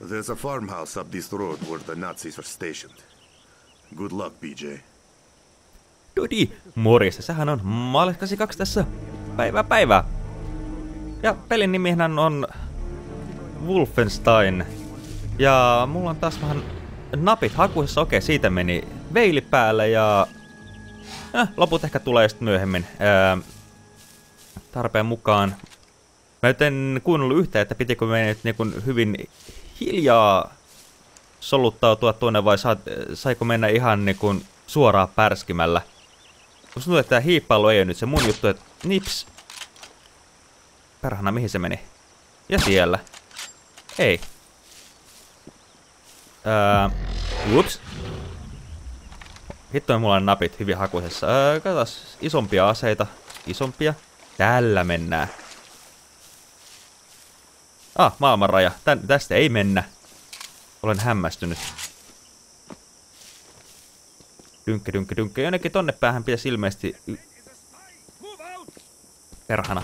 There's a farmhouse up this road where the Nazis are stationed. Good luck, BJ. Dodi, morjesta, sehän on Maalis 82 tässä. Päivää päivää. Ja pelin nimihän on Wolfenstein. Ja mulla on taas vähän napit hakuissa, okei, siitä meni veili päälle ja... Eh, loput ehkä tulee sitten myöhemmin. Ää, tarpeen mukaan. Mä en kuunnellut yhtään, että pitikö meidän nyt niin hyvin hiljaa soluttautua tuonne vai saat, saiko mennä ihan niin suoraan pärskimällä. Musta tuntuu, että tämä hiippailu ei ole nyt se mun juttu, että nips. Perhana, mihin se meni? Ja siellä. Ei. Öö, ups. Hittoin mulla on napit hyvin hakuisessa. Öö, katsotaan, isompia aseita. Isompia. Tällä mennään. Ah, maailmanraja. Tän, tästä ei mennä. Olen hämmästynyt. Dynkkä, dynkkä, dynkkä. Jonnekin tonne päähän pitäisi ilmeisesti... Perhana.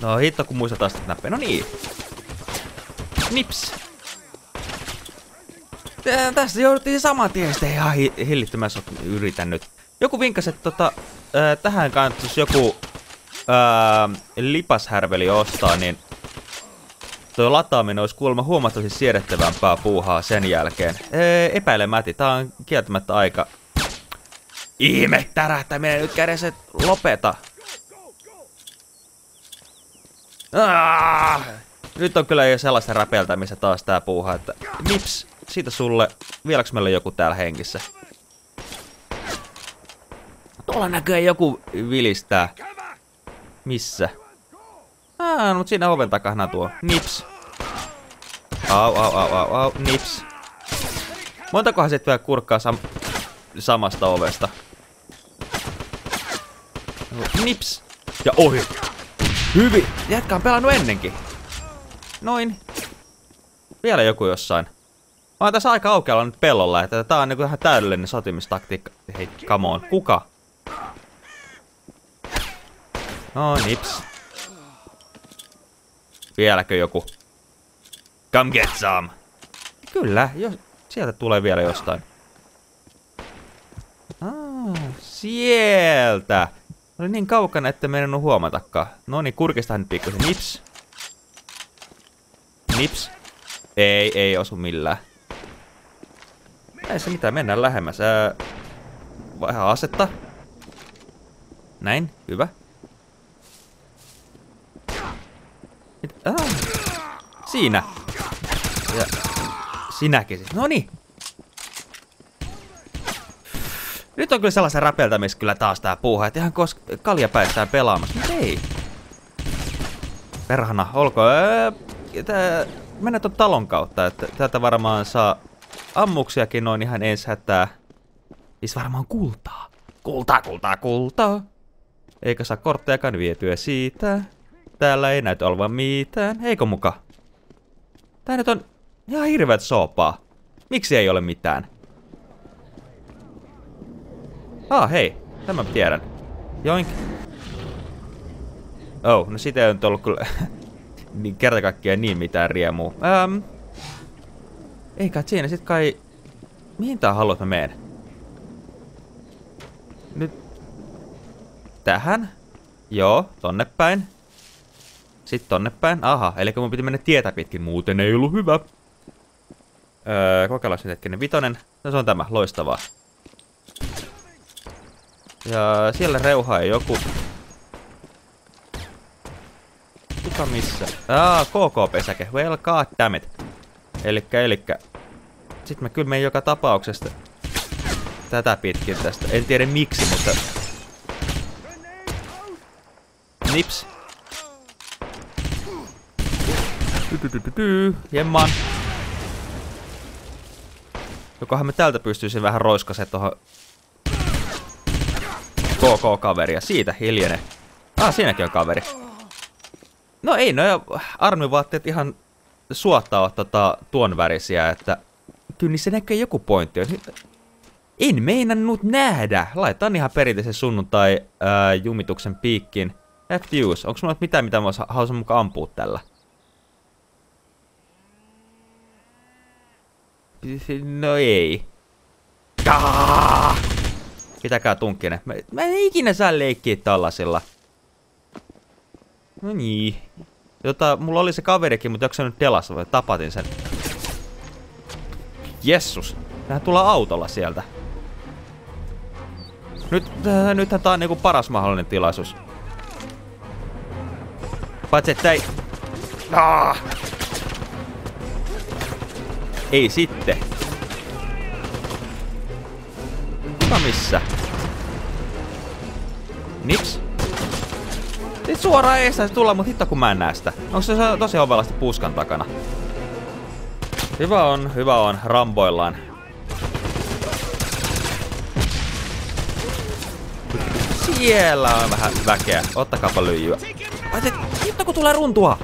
No hitto kun muistat taas näppejä. No niin. Nips. Tää, tästä jouduttiin saman tien sitten ihan hi hillittömässä yritän nyt. Joku vinkkasi, että tota, tähän kannattaisi joku ää, lipashärveli ostaa, niin tuo lataaminen olisi kuulemma huomattavasti siedettävämpää puuhaa sen jälkeen. Ee, epäilemäti, tää on kieltämättä aika... Ihme tärähtäminen nyt kädessä, lopeta. Ah! Nyt on kyllä jo sellaista räpeltämistä taas tää puuha, että nips, siitä sulle, vieläks meillä joku täällä hengissä? Tuolla näkyy joku vilistää. Missä? Ah, mutta siinä oven takana tuo. Nips. Au, au, au, au, au, nips. Montakohan sit vielä kurkkaa sam samasta ovesta? Nips. Ja ohi. Hyvin. Jätkä on pelannut ennenkin. Noin. Vielä joku jossain. Mä oon tässä aika aukealla nyt pellolla, että tää on niinku ihan täydellinen sotimistaktiikka. Hei, come on. Kuka? No, nips. Vieläkö joku? Come get some! Kyllä, jo, sieltä tulee vielä jostain. Ah, sieltä! Oli niin kaukana, että meidän on huomatakaan. No niin, kurkistaa nyt pikkusen. Nips. Nips. Ei, ei osu millään. Ei se mitään, mennään lähemmäs. Ää, vähän asetta. Näin, hyvä. Mit? Ah. Siinä. Ja sinäkin siis. Noni. Nyt on kyllä sellaisen räpeltämis kyllä taas tää puuha, että ihan koska kalja päästään pelaamassa. Mut ei. Perhana, olko. Tää, mennä ton talon kautta, että täältä varmaan saa ammuksiakin noin ihan ensi hätää. Siis varmaan kultaa. Kultaa, kultaa, kultaa. Eikä saa korttejakaan vietyä siitä. Täällä ei näytä olevan mitään. Eikö muka? Tää nyt on ihan hirveät soopaa. Miksi ei ole mitään? Ah, hei. Tämä tiedän. Joink. Oh, no sitä ei nyt ollut kyllä niin kerta kaikkiaan niin mitään riemua. Ähm. Eikä siinä sit kai... Mihin tää haluat mä meen? Nyt... Tähän? Joo, tonne päin. Sitten tonne päin. Aha, eli mun piti mennä tietä pitkin, muuten ei ollut hyvä. Öö, kokeillaan nyt hetkinen vitonen. No se on tämä, loistavaa. Ja siellä reuhaa joku. Kuka missä? Aa, KK-pesäke. Well, god damn it. Elikkä, elikkä. Sitten mä kyllä menen joka tapauksesta tätä pitkin tästä. En tiedä miksi, mutta... Nips. Jemman. Jokohan me täältä pystyisi vähän roiskaset tuohon KK-kaveria. Siitä hiljene. Ah, siinäkin on kaveri. No ei, no armivaatteet ihan suottaa tota, tuon värisiä, että kyllä niissä näkyy joku pointti. En meinannut nähdä. Laitan ihan perinteisen sunnuntai ää, jumituksen piikkiin. F-Fuse, onko mulla mitään, mitä mä haluaisin mukaan ampua tällä? No ei. Pitäkää tunkkinen. Mä, mä en ikinä saa leikkiä tällasilla. No niin. Jota, mulla oli se kaverikin, mutta onko se nyt delassa vai tapatin sen? Jessus. Tähän tulee autolla sieltä. Nyt, äh, nythän tää on niinku paras mahdollinen tilaisuus. Paitsi että ei... Ah! Ei sitten. Kuka missä? Nips? Sit suoraan ei saisi tulla, mutta hitto kun mä en näe sitä. Onko se tosi ovelasti puskan takana? Hyvä on, hyvä on. Ramboillaan. Siellä on vähän väkeä. Ottakaapa lyijyä. Hitto kun tulee runtua!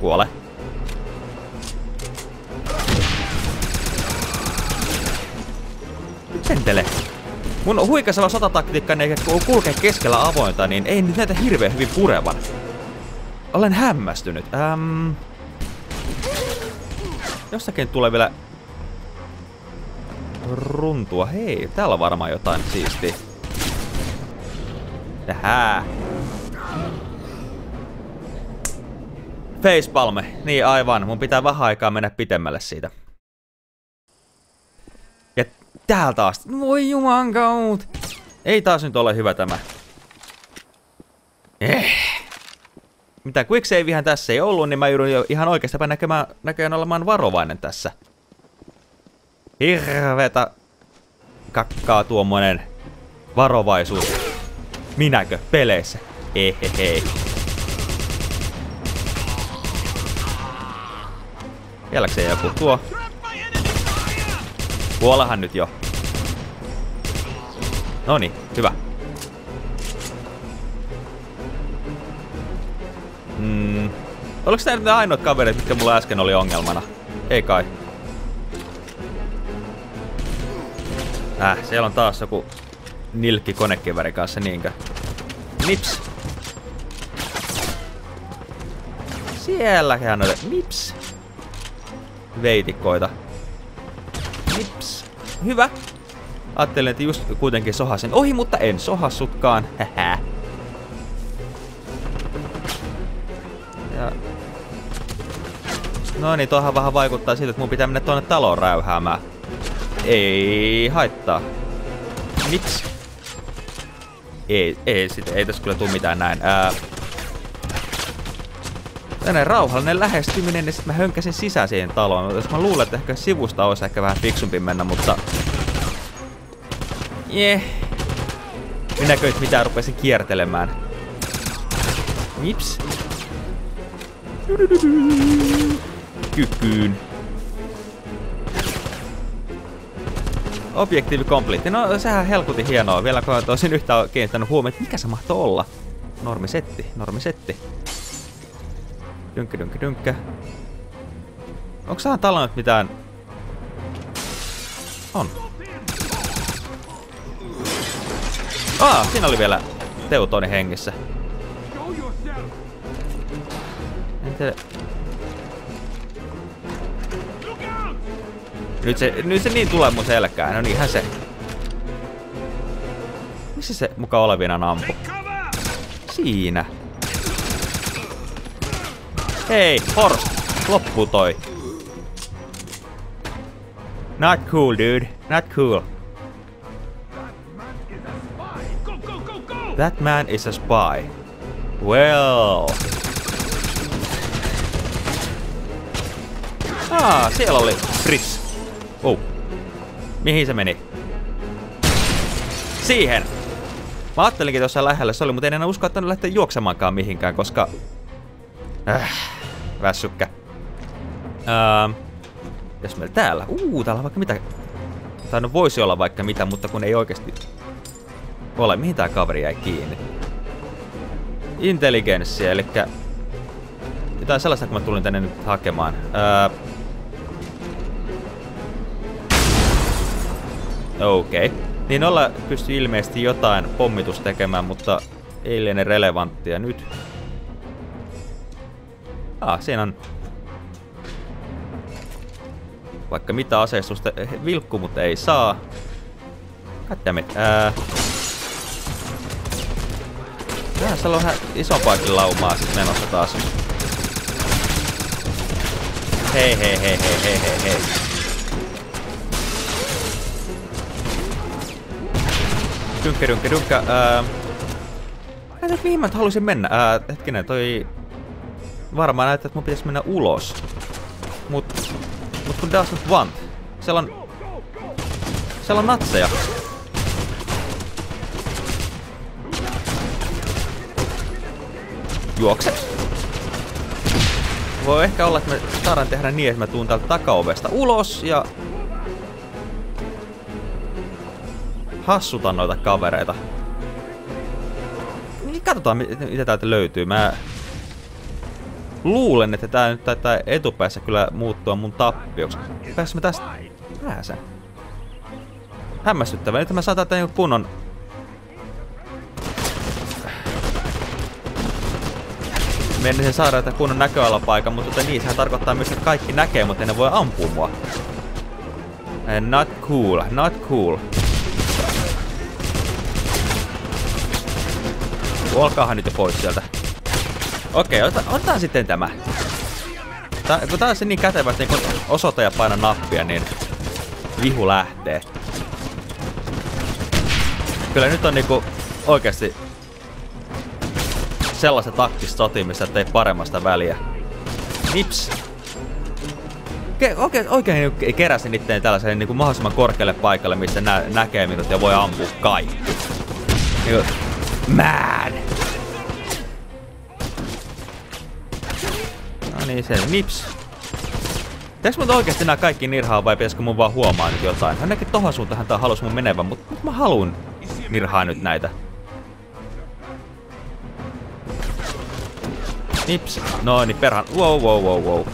Kuole. Sentele. Mun huikasella sotataktiikka, kun kulkee keskellä avointa, niin ei nyt näitä hirveän hyvin purevan. Olen hämmästynyt. Ähm... Jossakin tulee vielä runtua. Hei, täällä on varmaan jotain siistiä. Tähää. Facepalme. Niin aivan. Mun pitää vähän aikaa mennä pitemmälle siitä. Ja täällä taas. Voi juman kaut. Ei taas nyt ole hyvä tämä. Eh. Mitä quicksaveihän tässä ei ollut, niin mä joudun jo ihan oikeastaan näkemään, näköjään olemaan varovainen tässä. Hirveetä kakkaa tuommoinen varovaisuus. Minäkö peleissä? Hehehe. Vieläkö joku tuo? Kuolehan nyt jo. Noni, hyvä. Mm. Oliko tää nyt ainoat kaverit, mitkä mulla äsken oli ongelmana? Ei kai. Äh, siellä on taas joku nilkki konekiväri kanssa, niinkö? Nips! Siellähän on nips! Veitikoita. Nips. Hyvä. Ajattelin, että just kuitenkin sohasin ohi, mutta en sohassutkaan. Hähä. Ja... No niin, tuohan vähän vaikuttaa siltä, että mun pitää mennä tuonne taloon räyhäämään. Ei haittaa. Miksi? Ei, ei, sit, ei tässä kyllä tuu mitään näin. Ää... Tänne rauhallinen lähestyminen, niin sitten mä hönkäsin sisään siihen taloon. Jos mä luulen, että ehkä sivusta olisi ehkä vähän fiksumpi mennä, mutta... Jeh. Minäkö nyt mitään rupesin kiertelemään? Mips? Kykyyn. Objektiivi complete. No sehän helkuti hienoa. Vielä kun olisin yhtä kiinnittänyt huomioon, että mikä se mahtoi olla. Normisetti, normisetti. Dynkkä, dynkkä, dynkkä. Onko sähän tallannut mitään... On. Ah, siinä oli vielä Teutoni hengissä. En tiedä. Nyt se, nyt se niin tulee mun selkään. No niinhän se. Missä se muka olevina ampu? Siinä. Hei, Horst! Loppu toi. Not cool, dude. Not cool. That man is a spy. Well. Ah, siellä oli Fritz. Oh. Mihin se meni? Siihen! Mä ajattelinkin tuossa lähellä se oli, mutta en enää uskaltanut lähteä juoksemaankaan mihinkään, koska... Äh, väsykkä. Ähm, jos meillä täällä... Uu, täällä on vaikka mitä... Tai no voisi olla vaikka mitä, mutta kun ei oikeasti ole. Mihin tää kaveri jäi kiinni? Intelligenssia, eli jotain sellaista, kun mä tulin tänne nyt hakemaan. Öö, Okei. Okay. Niin olla pystyy ilmeisesti jotain pommitus tekemään, mutta ei liene relevanttia nyt. Ah, siinä on vaikka mitä aseistusta vilkku, mutta ei saa. Goddammit. Ää... Tähän on vähän isompaakin laumaa sit menossa taas. Hei hei hei hei hei hei hei. Dynkkä dynkkä dynkkä. Ää... Mä haluaisin mennä. Ää, hetkinen, toi... Varmaan näyttää, että mun pitäisi mennä ulos. Mut... Mut kun doesn't want. Siellä on... Siellä on natseja. Juokse. Voi ehkä olla, että me saadaan tehdä niin, että mä tuun täältä takaovesta ulos ja... Hassutan noita kavereita. Niin katsotaan, mitä täältä löytyy. Mä luulen, että tää nyt taitaa etupäässä kyllä muuttua mun tappioksi. Päässä mä tästä pääsen. Hämmästyttävää. Nyt mä saan täältä kunnon menisin saada tätä kunnon näköalapaikan, mutta tota, niin, sehän tarkoittaa myös, että kaikki näkee, mutta ne voi ampua mua. Eh, not cool, not cool. Olkaahan nyt jo pois sieltä. Okei, okay, otetaan sitten tämä. Tää, kun tää on se niin kätevä, että kun osoita ja paina nappia, niin vihu lähtee. Kyllä nyt on niinku oikeasti sellaista taktista sotimista, että ei paremmasta väliä. Nips. Ke oikein, oikein keräsin itteen tällaisen niin kuin mahdollisimman korkealle paikalle, missä nä näkee minut ja voi ampua kaikki. Niin kuin, man! Niin, se nips. Pitäisikö mun oikeesti nää kaikki nirhaa vai pitäisikö mun vaan huomaa nyt jotain? Ainakin tohon suuntaan tää halus mun menevän, mutta mä haluun nirhaa nyt näitä. Nips. No niin, perhan. Wow, wow, wow, wow.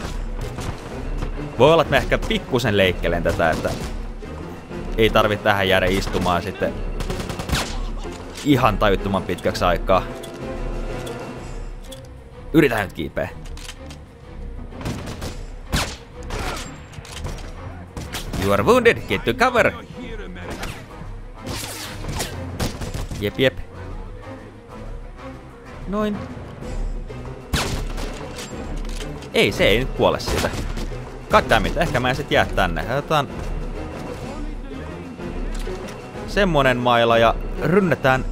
Voi olla, että mä ehkä pikkusen leikkelen tätä, että ei tarvi tähän jäädä istumaan sitten ihan tajuttoman pitkäksi aikaa. Yritän nyt kiipeä. You are wounded, get to cover! Jep, jep. Noin. Ei, se ei nyt kuole siitä. Goddammit, ehkä mä en sit jää tänne. Otetaan semmonen maila ja rynnetään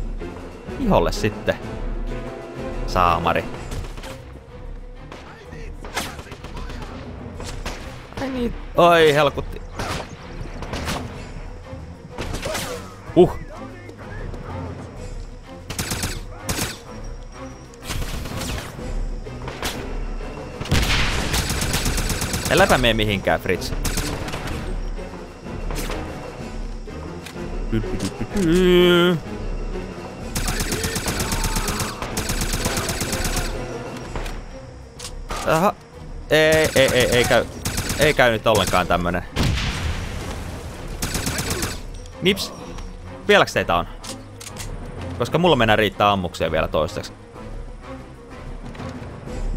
iholle sitten. Saamari. Ai niin. Oi helkutti. Uh, Äläpä mene mihinkään, Fritz. Aha. Ei, ei, ei, ei käy. Ei käy nyt ollenkaan tämmönen. Nips. Vieläks teitä on? Koska mulla mennään riittää ammuksia vielä toistaiseksi.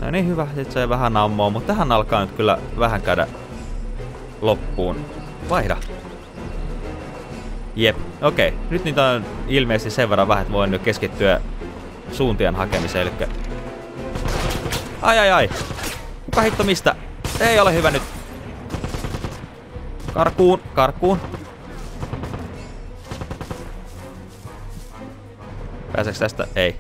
No niin hyvä, sit se vähän ammoa, mutta tähän alkaa nyt kyllä vähän käydä loppuun. Vaihda. Jep, okei. Okay. Nyt niitä on ilmeisesti sen verran vähän, että voin nyt keskittyä suuntien hakemiseen, eli... Ai ai ai! Kuka hitto mistä? Ei ole hyvä nyt. Karkuun, karkuun. Pääseekö tästä? Ei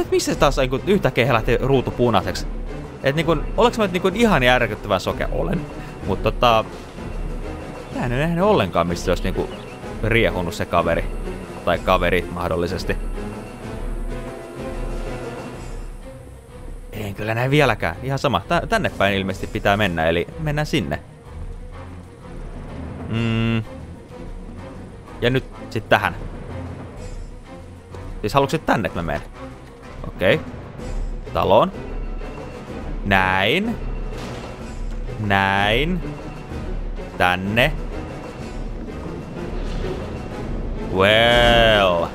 että missä se taas niin yhtäkkiä lähti ruutu punaiseksi. Et niin kuin, oleks mä nyt niin ihan järkyttävän soke? Olen. Mutta tota... Mä en nähnyt ollenkaan, missä se olisi niinku riehunut se kaveri. Tai kaveri mahdollisesti. En kyllä näe vieläkään. Ihan sama. Tänne päin ilmeisesti pitää mennä, eli mennään sinne. Mm. Ja nyt sitten tähän. Siis haluatko tänne, että mä menen? Okei. Okay. Taloon. Näin. Näin. Tänne. Well.